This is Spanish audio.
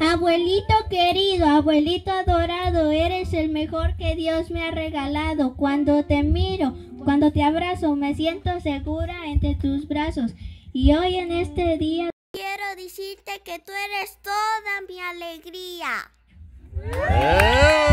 Abuelito querido, abuelito adorado, eres el mejor que Dios me ha regalado. Cuando te miro, cuando te abrazo, me siento segura entre tus brazos. Y hoy en este día quiero decirte que tú eres toda mi alegría. ¡Eh!